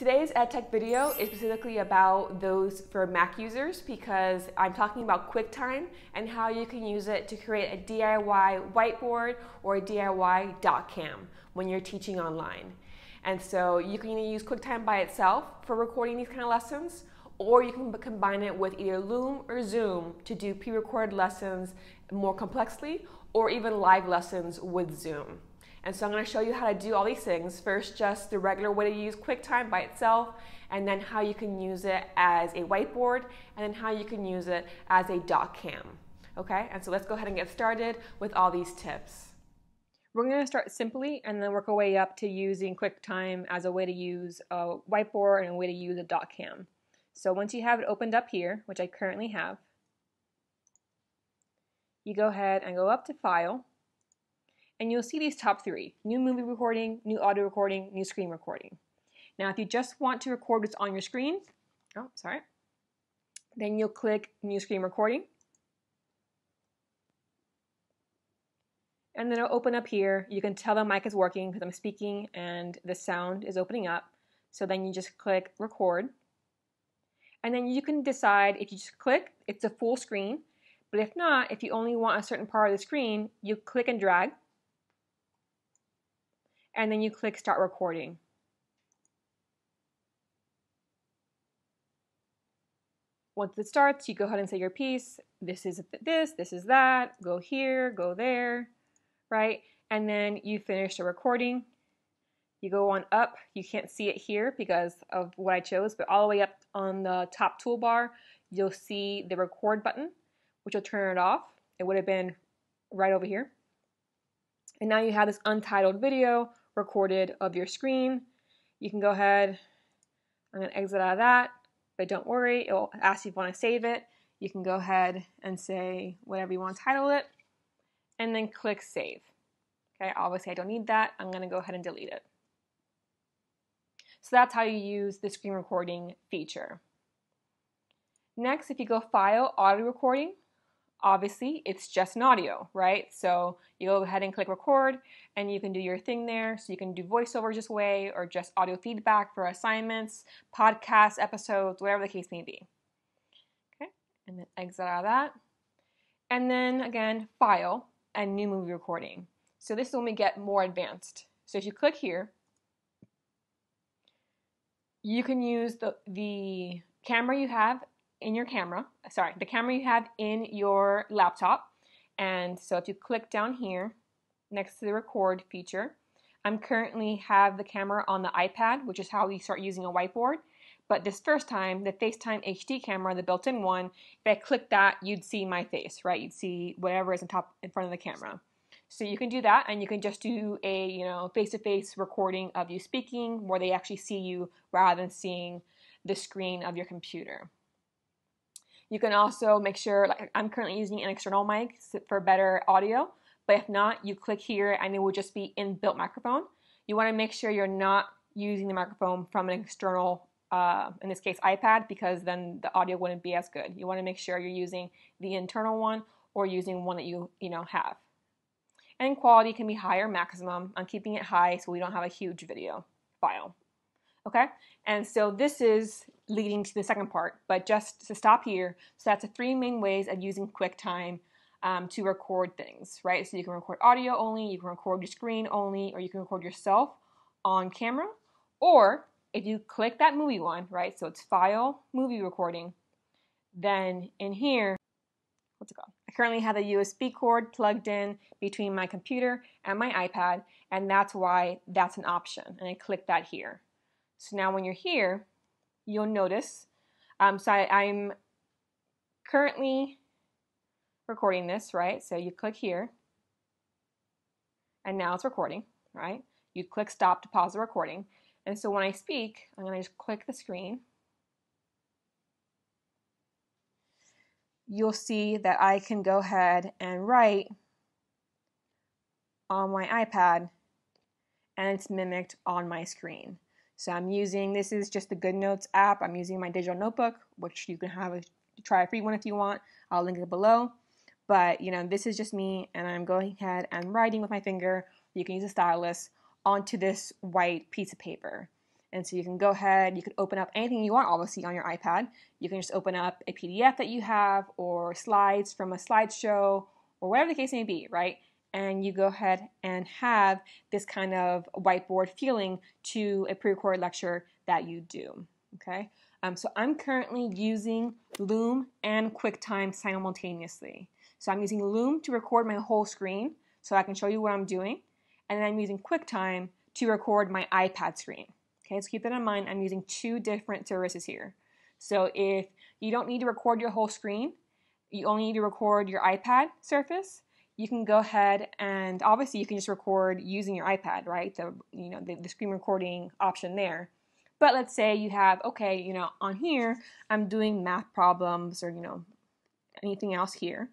Today's EdTech video is specifically about those for Mac users because I'm talking about QuickTime and how you can use it to create a DIY whiteboard or a DIY doc cam when you're teaching online. And so you can either use QuickTime by itself for recording these kind of lessons, or you can combine it with either Loom or Zoom to do pre-recorded lessons more complexly, or even live lessons with Zoom. And so I'm going to show you how to do all these things. First, just the regular way to use QuickTime by itself, and then how you can use it as a whiteboard, and then how you can use it as a doc cam. Okay, and so let's go ahead and get started with all these tips. We're going to start simply and then work our way up to using QuickTime as a way to use a whiteboard and a way to use a doc cam. So once you have it opened up here, which I currently have, you go ahead and go up to File, and you'll see these top three, new movie recording, new audio recording, new screen recording. Now if you just want to record what's on your screen, oh, sorry, then you'll click new screen recording. And then it'll open up here. You can tell the mic is working because I'm speaking and the sound is opening up. So then you just click record. And then you can decide if you just click, it's a full screen. But if not, if you only want a certain part of the screen, you click and drag and then you click start recording. Once it starts, you go ahead and say your piece. This is this, this is that, go here, go there, right? And then you finish the recording. You go on up, you can't see it here because of what I chose, but all the way up on the top toolbar, you'll see the record button, which will turn it off. It would have been right over here. And now you have this untitled video recorded of your screen. You can go ahead, I'm to exit out of that, but don't worry, it will ask you if you want to save it. You can go ahead and say whatever you want to title it, and then click Save. Okay, obviously I don't need that. I'm going to go ahead and delete it. So that's how you use the screen recording feature. Next, if you go File, Audio Recording, obviously it's just an audio, right? So you go ahead and click record and you can do your thing there. So you can do voiceovers this way or just audio feedback for assignments, podcast episodes, whatever the case may be. Okay, and then exit out of that. And then again, file and new movie recording. So this is when we get more advanced. So if you click here, you can use the, the camera you have in your camera, sorry, the camera you have in your laptop. And so if you click down here next to the record feature, I'm currently have the camera on the iPad, which is how you start using a whiteboard. But this first time, the FaceTime HD camera, the built-in one, if I click that, you'd see my face, right? You'd see whatever is in top in front of the camera. So you can do that, and you can just do a you know face-to-face recording of you speaking, where they actually see you rather than seeing the screen of your computer. You can also make sure, like I'm currently using an external mic for better audio, but if not, you click here and it will just be inbuilt microphone. You want to make sure you're not using the microphone from an external, uh, in this case iPad, because then the audio wouldn't be as good. You want to make sure you're using the internal one or using one that you, you know, have. And quality can be higher maximum. I'm keeping it high so we don't have a huge video file. Okay, and so this is leading to the second part, but just to stop here, so that's the three main ways of using QuickTime um, to record things, right? So you can record audio only, you can record your screen only, or you can record yourself on camera, or if you click that movie one, right? So it's File, Movie Recording, then in here, what's it called? I currently have a USB cord plugged in between my computer and my iPad, and that's why that's an option, and I click that here. So now when you're here, you'll notice, um, so I, I'm currently recording this, right? So you click here, and now it's recording, right? You click stop to pause the recording. And so when I speak, I'm going to just click the screen. You'll see that I can go ahead and write on my iPad and it's mimicked on my screen. So I'm using, this is just the GoodNotes app. I'm using my digital notebook, which you can have a try a free one if you want. I'll link it below. But you know, this is just me and I'm going ahead and writing with my finger. You can use a stylus onto this white piece of paper. And so you can go ahead, you can open up anything you want, obviously, on your iPad. You can just open up a PDF that you have or slides from a slideshow or whatever the case may be, right? And you go ahead and have this kind of whiteboard feeling to a pre recorded lecture that you do, okay? Um, so I'm currently using Loom and QuickTime simultaneously. So I'm using Loom to record my whole screen so I can show you what I'm doing. And then I'm using QuickTime to record my iPad screen. Okay, so keep that in mind. I'm using two different services here. So if you don't need to record your whole screen, you only need to record your iPad surface, you can go ahead and obviously you can just record using your iPad, right? The you know the, the screen recording option there. But let's say you have, okay, you know, on here, I'm doing math problems or, you know, anything else here.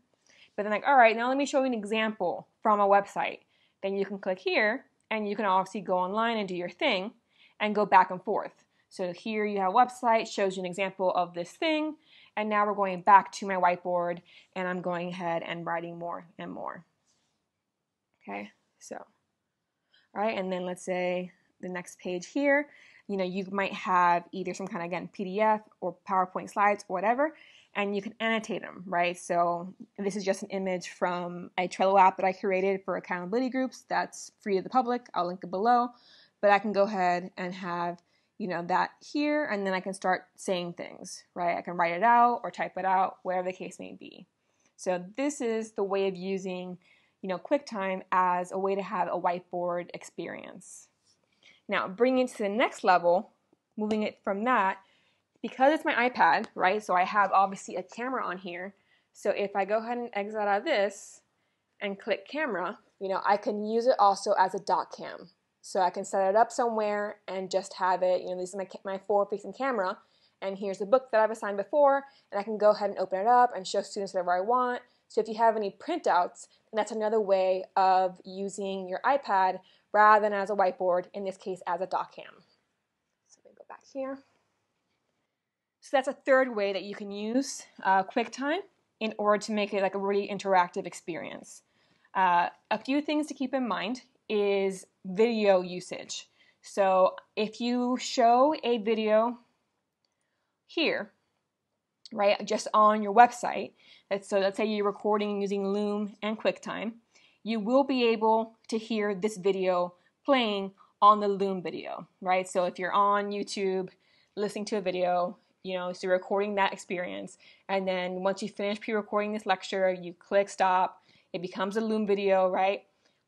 But then like, all right, now let me show you an example from a website. Then you can click here and you can obviously go online and do your thing and go back and forth. So here you have a website, shows you an example of this thing, and now we're going back to my whiteboard and I'm going ahead and writing more and more. Okay, so, all right, and then let's say the next page here, you know, you might have either some kind of, again, PDF or PowerPoint slides or whatever, and you can annotate them, right? So this is just an image from a Trello app that I created for accountability groups that's free to the public. I'll link it below but I can go ahead and have you know that here and then I can start saying things right? I can write it out or type it out whatever the case may be. So this is the way of using you know QuickTime as a way to have a whiteboard experience. Now bringing it to the next level moving it from that because it's my iPad right? So I have obviously a camera on here. So if I go ahead and exit out of this and click camera you know I can use it also as a doc cam so I can set it up somewhere and just have it, you know, this is my, my forward facing camera and here's the book that I've assigned before and I can go ahead and open it up and show students whatever I want. So if you have any printouts, then that's another way of using your iPad rather than as a whiteboard, in this case as a doc cam. So let me go back here. So that's a third way that you can use uh, QuickTime in order to make it like a really interactive experience. Uh, a few things to keep in mind is video usage. So if you show a video here, right, just on your website, so let's say you're recording using Loom and QuickTime, you will be able to hear this video playing on the Loom video, right? So if you're on YouTube listening to a video, you know, so you're recording that experience, and then once you finish pre-recording this lecture, you click stop, it becomes a Loom video, right?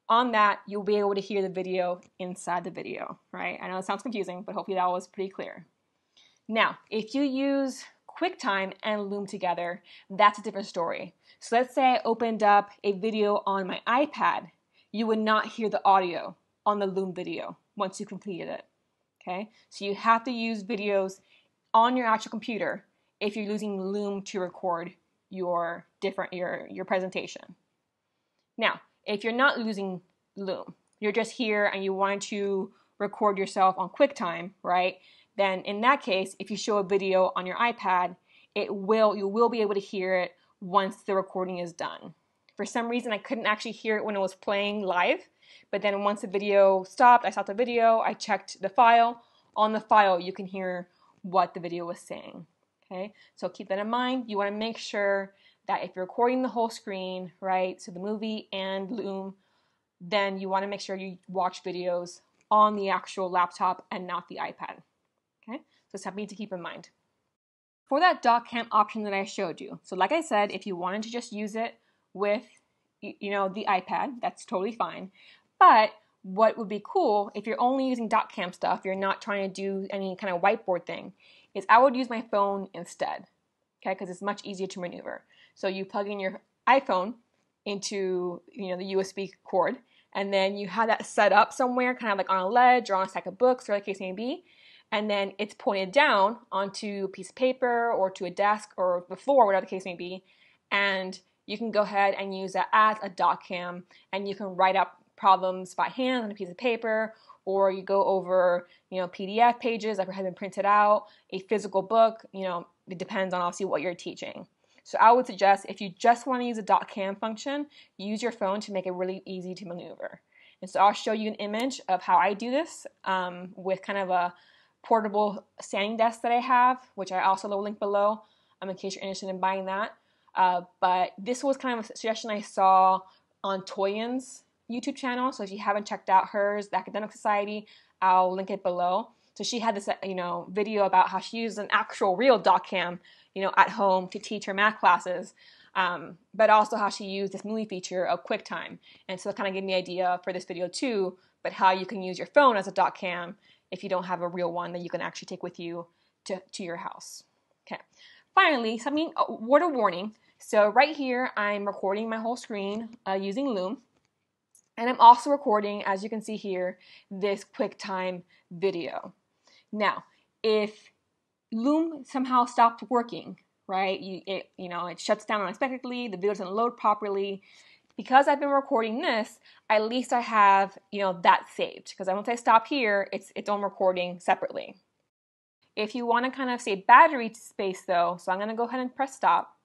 On that, you'll be able to hear the video inside the video, right? I know it sounds confusing, but hopefully that was pretty clear. Now, if you use QuickTime and Loom together, that's a different story. So let's say I opened up a video on my iPad, you would not hear the audio on the Loom video once you completed it. Okay? So you have to use videos on your actual computer if you're using Loom to record your different your your presentation. Now, if you're not using Loom, you're just here and you want to record yourself on QuickTime, right? Then in that case, if you show a video on your iPad, it will you will be able to hear it once the recording is done. For some reason, I couldn't actually hear it when it was playing live, but then once the video stopped, I stopped the video, I checked the file. On the file, you can hear what the video was saying. Okay, so keep that in mind. You want to make sure that if you're recording the whole screen, right, so the movie and Loom, then you want to make sure you watch videos on the actual laptop and not the iPad. Okay, so something to keep in mind. For that doc cam option that I showed you, so like I said, if you wanted to just use it with, you know, the iPad, that's totally fine. But what would be cool if you're only using doc cam stuff, you're not trying to do any kind of whiteboard thing, is I would use my phone instead, okay, because it's much easier to maneuver. So you plug in your iPhone into you know the USB cord, and then you have that set up somewhere, kind of like on a ledge or on a stack of books, or the case may be, and then it's pointed down onto a piece of paper or to a desk or the floor, whatever the case may be, and you can go ahead and use that as a doc cam, and you can write up problems by hand on a piece of paper or you go over you know pdf pages that have been printed out a physical book you know it depends on obviously what you're teaching so I would suggest if you just want to use a doc cam function, use your phone to make it really easy to maneuver. And so I'll show you an image of how I do this um, with kind of a portable standing desk that I have, which I also will link below um, in case you're interested in buying that. Uh, but this was kind of a suggestion I saw on Toyin's YouTube channel. So if you haven't checked out hers, the Academic Society, I'll link it below. So she had this, uh, you know, video about how she used an actual real doc cam, you know, at home to teach her math classes, um, but also how she used this movie feature of QuickTime. And so it kind of gave me an idea for this video too, but how you can use your phone as a doc cam if you don't have a real one that you can actually take with you to, to your house. Okay. Finally, something, a word of warning. So right here, I'm recording my whole screen uh, using Loom. And I'm also recording, as you can see here, this QuickTime video. Now, if Loom somehow stopped working, right, you, it, you know, it shuts down unexpectedly, the video doesn't load properly, because I've been recording this, at least I have, you know, that saved. Because once I stop here, it's its own recording separately. If you want to kind of save battery space though, so I'm going to go ahead and press stop.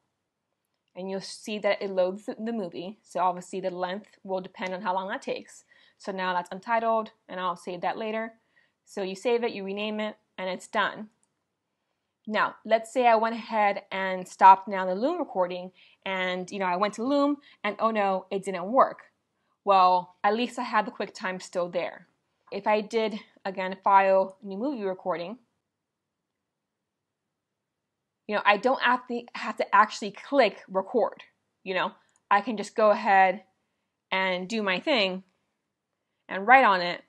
And you'll see that it loads the movie. So obviously the length will depend on how long that takes. So now that's untitled and I'll save that later. So you save it, you rename it, and it's done. Now, let's say I went ahead and stopped now the Loom recording and, you know, I went to Loom and oh no, it didn't work. Well, at least I had the QuickTime still there. If I did, again, file new movie recording, you know, I don't have to, have to actually click record, you know. I can just go ahead and do my thing and write on it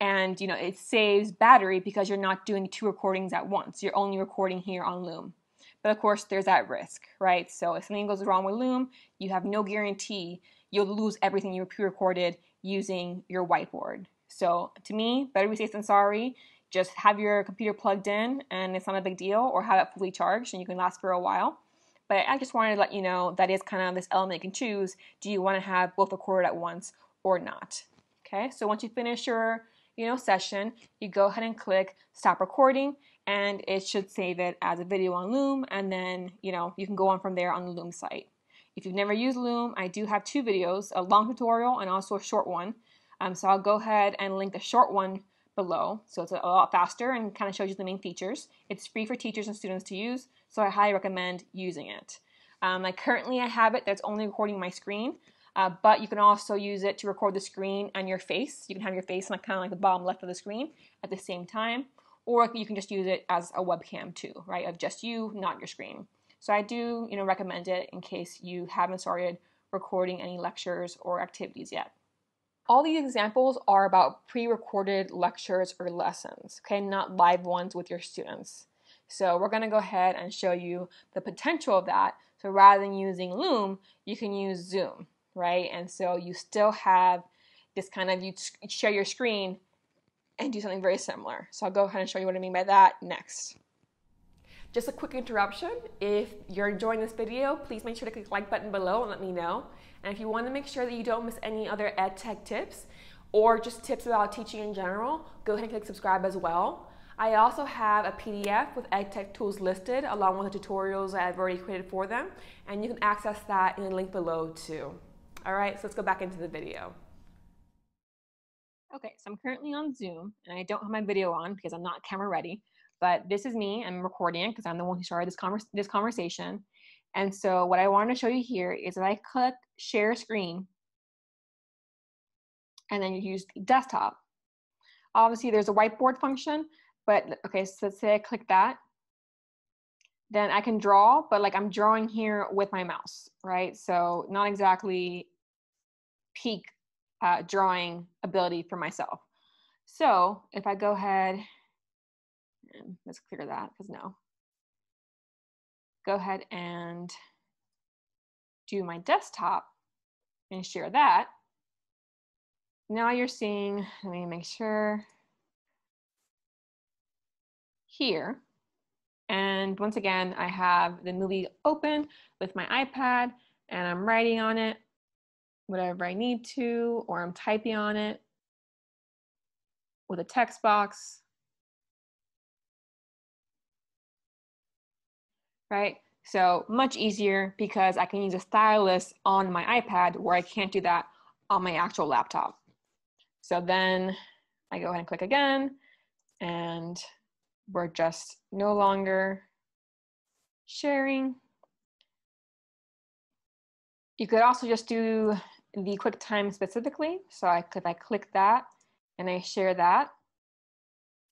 and you know it saves battery because you're not doing two recordings at once. You're only recording here on loom. But of course there's that risk right? So if something goes wrong with loom you have no guarantee you'll lose everything you pre-recorded using your whiteboard. So to me better be safe than sorry. Just have your computer plugged in and it's not a big deal or have it fully charged and you can last for a while. But i just wanted to let you know that is kind of this element you can choose. Do you want to have both recorded at once or not? Okay so once you finish your you know, session, you go ahead and click stop recording and it should save it as a video on Loom and then, you know, you can go on from there on the Loom site. If you've never used Loom, I do have two videos, a long tutorial and also a short one. Um, so I'll go ahead and link the short one below. So it's a lot faster and kind of shows you the main features. It's free for teachers and students to use, so I highly recommend using it. Um, like currently I have it that's only recording my screen, uh, but you can also use it to record the screen and your face. You can have your face on kind of like the bottom left of the screen at the same time, or you can just use it as a webcam too, right? Of just you, not your screen. So I do, you know, recommend it in case you haven't started recording any lectures or activities yet. All these examples are about pre-recorded lectures or lessons, okay, not live ones with your students. So we're going to go ahead and show you the potential of that. So rather than using Loom, you can use Zoom right? And so you still have this kind of, you share your screen and do something very similar. So I'll go ahead and show you what I mean by that next. Just a quick interruption. If you're enjoying this video, please make sure to click the like button below and let me know. And if you want to make sure that you don't miss any other ed tech tips or just tips about teaching in general, go ahead and click subscribe as well. I also have a PDF with EdTech tools listed along with the tutorials I've already created for them, and you can access that in the link below too. All right, so let's go back into the video. Okay, so I'm currently on Zoom and I don't have my video on because I'm not camera ready, but this is me. I'm recording because I'm the one who started this, convers this conversation. And so what I want to show you here is that I click share screen and then you use desktop. Obviously there's a whiteboard function, but okay, so let's say I click that then I can draw, but like I'm drawing here with my mouse, right? So not exactly peak uh, drawing ability for myself. So if I go ahead, and let's clear that because no. Go ahead and do my desktop and share that. Now you're seeing, let me make sure, here, and once again, I have the movie open with my iPad and I'm writing on it whatever I need to, or I'm typing on it with a text box. Right? So much easier because I can use a stylus on my iPad where I can't do that on my actual laptop. So then I go ahead and click again and we're just no longer sharing. You could also just do the QuickTime specifically. So I could I click that and I share that,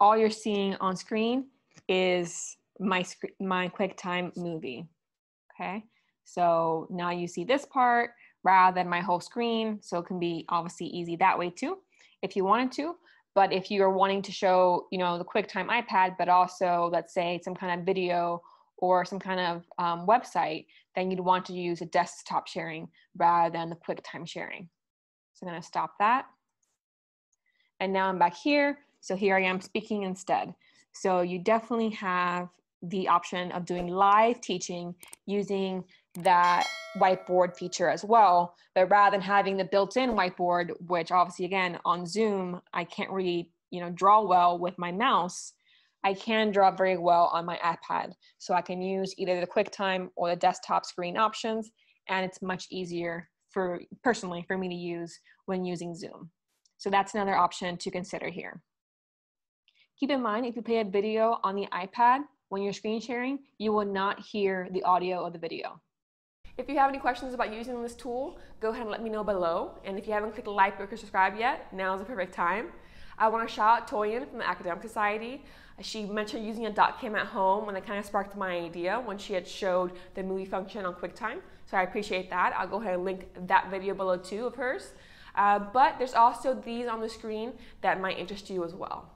all you're seeing on screen is my my QuickTime movie. Okay, so now you see this part rather than my whole screen. So it can be obviously easy that way too, if you wanted to. But if you are wanting to show, you know, the QuickTime iPad, but also let's say some kind of video or some kind of um, website, then you'd want to use a desktop sharing rather than the QuickTime sharing. So I'm gonna stop that. And now I'm back here. So here I am speaking instead. So you definitely have the option of doing live teaching using that whiteboard feature as well. But rather than having the built-in whiteboard, which obviously again on Zoom, I can't really, you know, draw well with my mouse, I can draw very well on my iPad. So I can use either the QuickTime or the desktop screen options, and it's much easier for personally for me to use when using Zoom. So that's another option to consider here. Keep in mind, if you play a video on the iPad, when you're screen sharing, you will not hear the audio of the video. If you have any questions about using this tool, go ahead and let me know below. And if you haven't clicked like or subscribe yet, now is the perfect time. I want to shout out Toyin from the Academic Society. She mentioned using a doc cam at home and that kind of sparked my idea when she had showed the movie function on QuickTime. So I appreciate that. I'll go ahead and link that video below too of hers. Uh, but there's also these on the screen that might interest you as well.